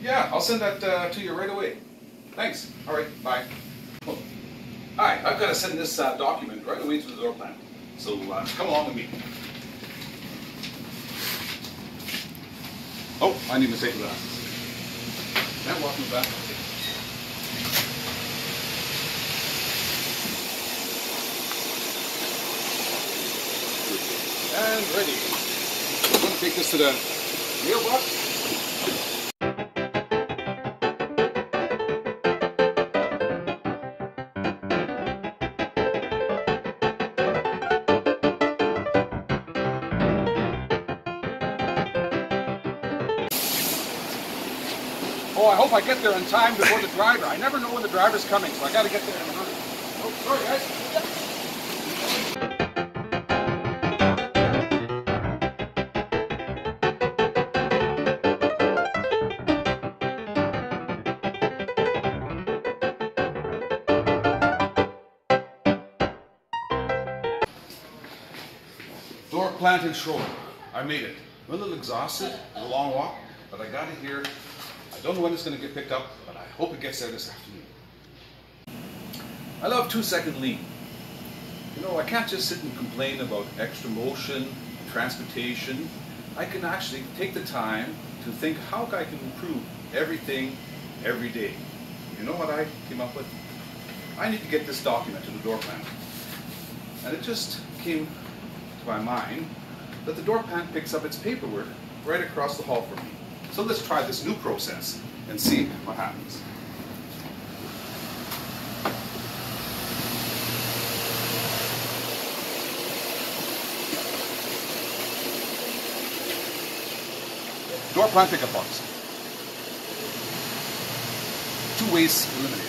Yeah, I'll send that uh, to you right away. Thanks. All right, bye. Oh. Hi, I've got to send this uh, document right away to the door plan. So uh, come along with me. Oh, I need to take glasses. Can I walk in the back? And ready. I'm going to take this to the mailbox. Oh, I hope I get there in time before the driver. I never know when the driver's coming, so I got to get there in a hurry. Oh, sorry, guys. Planting shoulder. I made it. I'm a little exhausted. A long walk, but I got it here. I don't know when it's going to get picked up, but I hope it gets there this afternoon. I love two second lean. You know, I can't just sit and complain about extra motion, transportation. I can actually take the time to think how I can improve everything every day. You know what I came up with? I need to get this document to the door plan. And it just came to my mind that the door plan picks up its paperwork right across the hall from me. So let's try this new process and see what happens. Door plan pickup box. Two ways eliminated.